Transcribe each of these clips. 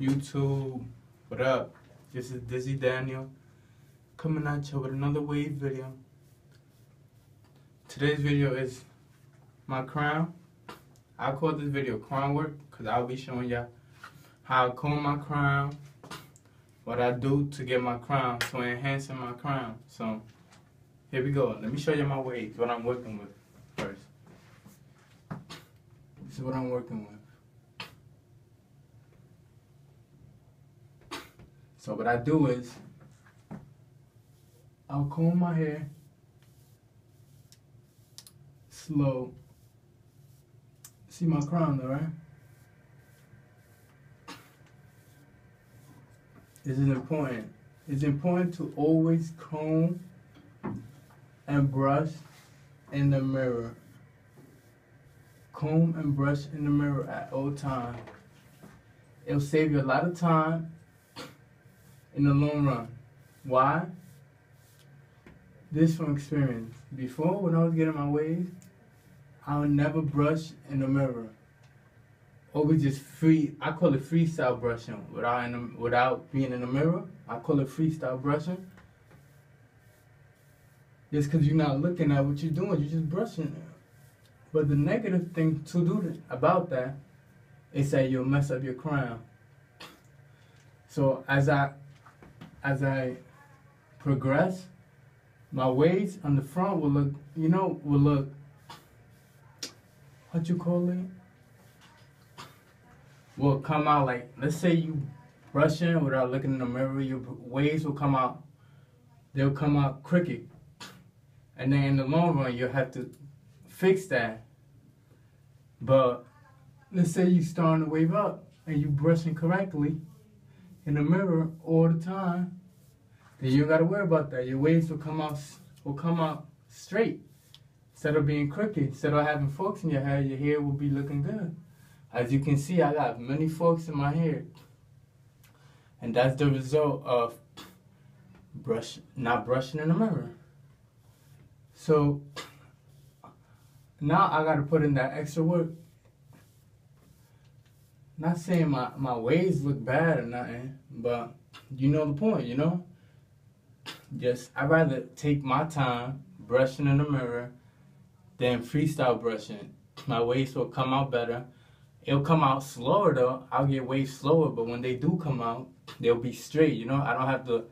YouTube, what up? This is Dizzy Daniel coming at you with another wave video. Today's video is my crown. I call this video crown work because I'll be showing y'all how I comb my crown, what I do to get my crown, to enhancing my crown. So here we go. Let me show you my waves, what I'm working with first. This is what I'm working with. So what I do is, I'll comb my hair slow. See my crown though, right? This is important. It's important to always comb and brush in the mirror. Comb and brush in the mirror at all times. It'll save you a lot of time in the long run. Why? This from experience. Before, when I was getting my waves, I would never brush in the mirror. Always just free. I call it freestyle brushing without in the, without being in the mirror. I call it freestyle brushing. Just because you're not looking at what you're doing, you're just brushing. But the negative thing to do about that is that you'll mess up your crown. So as I as I progress, my waves on the front will look, you know, will look, what you call it? Will come out like, let's say you brushing without looking in the mirror, your waves will come out, they'll come out crooked. And then in the long run, you'll have to fix that. But let's say you're starting to wave up and you're brushing correctly, in the mirror all the time, then you gotta worry about that. Your waves will come out will come out straight. Instead of being crooked, instead of having forks in your hair, your hair will be looking good. As you can see, I got many forks in my hair. And that's the result of brush not brushing in the mirror. So now I gotta put in that extra work not saying my, my waves look bad or nothing, but you know the point, you know? Just, I'd rather take my time brushing in the mirror than freestyle brushing. My waves will come out better. It'll come out slower though. I'll get waves slower, but when they do come out, they'll be straight, you know? I don't have to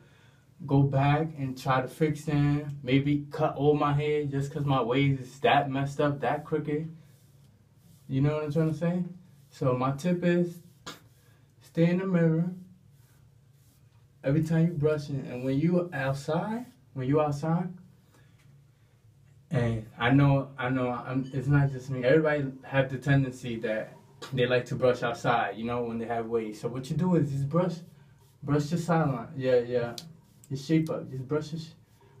go back and try to fix them. Maybe cut all my hair just because my waves is that messed up, that crooked. You know what I'm trying to say? So my tip is stay in the mirror every time you brushing and when you outside, when you outside, and I know, I know, I'm, it's not just me. Everybody have the tendency that they like to brush outside, you know, when they have waves. So what you do is just brush, brush your sideline. Yeah, yeah, your shape up. Just brush it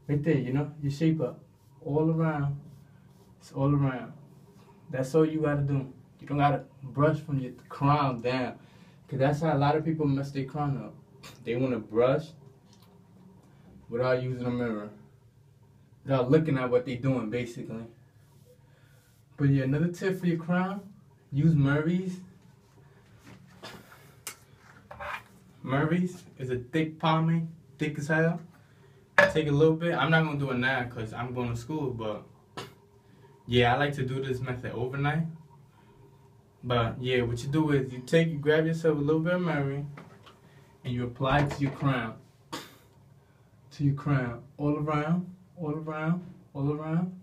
right there, you know, your shape up all around. It's all around. That's all you gotta do. You don't gotta brush from your crown down. Cause that's how a lot of people mess their crown up. They wanna brush without using a mirror. Without looking at what they're doing basically. But yeah, another tip for your crown, use Murray's. Murray's is a thick pomade, thick as hell. Take a little bit. I'm not gonna do it now because I'm going to school, but yeah, I like to do this method overnight. But yeah, what you do is you take, you grab yourself a little bit of Murray and you apply it to your crown. To your crown. All around, all around, all around.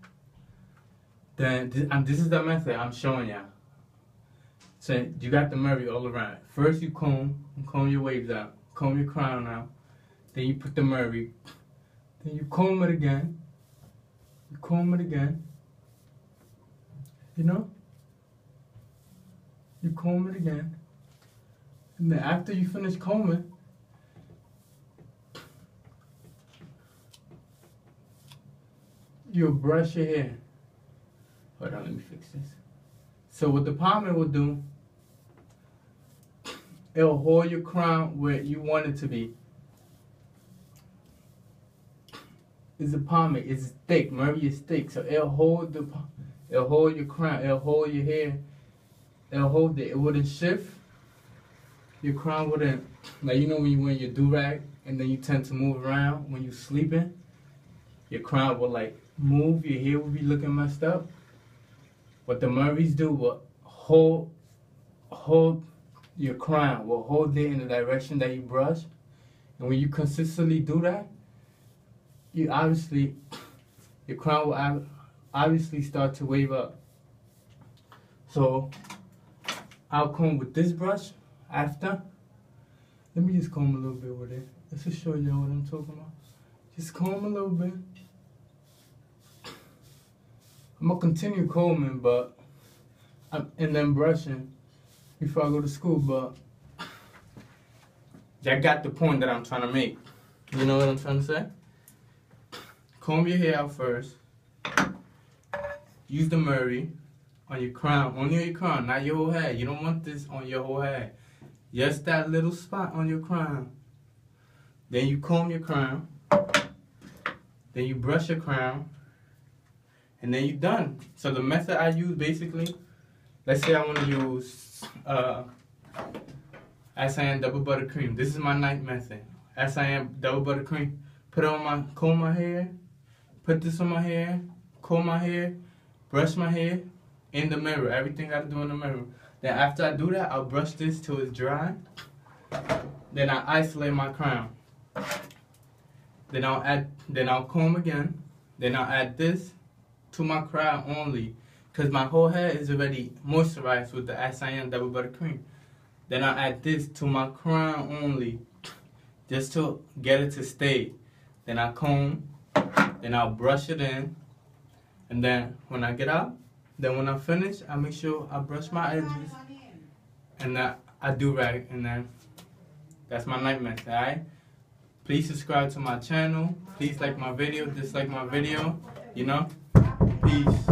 Then, this, and this is the method I'm showing y'all. So you got the Murray all around. First you comb, comb your waves out. Comb your crown out. Then you put the Murray. Then you comb it again. You comb it again. You know? You comb it again. And then after you finish combing, you'll brush your hair. Hold on, let me fix this. So what the pomade will do, it'll hold your crown where you want it to be. It's a pomade. It's thick. Remember, it's thick. So it'll hold the, it'll hold your crown. It'll hold your hair it'll hold it. It wouldn't shift. your crown wouldn't, like you know when you wear your do rag and then you tend to move around when you're sleeping, your crown will like move, your hair will be looking messed up. What the Murrays do will hold, hold your crown, will hold it in the direction that you brush. And when you consistently do that, you obviously, your crown will obviously start to wave up. So I'll comb with this brush after. Let me just comb a little bit with it. Let's just show y'all what I'm talking about. Just comb a little bit. I'm gonna continue combing, but I'm, and then brushing before I go to school. But that got the point that I'm trying to make. You know what I'm trying to say? Comb your hair out first. Use the Murray on your crown, on your crown, not your whole head. You don't want this on your whole head. Just that little spot on your crown. Then you comb your crown. Then you brush your crown. And then you're done. So the method I use basically, let's say I want to use uh, S.I.N. double buttercream. This is my night method. S.I.N. double buttercream. Put on my, comb my hair. Put this on my hair. Comb my hair. Brush my hair in the mirror. Everything I do in the mirror. Then after I do that, I'll brush this till it's dry. Then I isolate my crown. Then I'll add, then I'll comb again. Then I'll add this to my crown only, cause my whole hair is already moisturized with the S.I.N. double Butter Cream. Then I'll add this to my crown only, just to get it to stay. Then I comb, then I'll brush it in, and then when I get out, then when I finish, I make sure I brush my edges. And that I do rag. And then that's my night method, alright? Please subscribe to my channel. Please like my video, dislike my video. You know? Peace.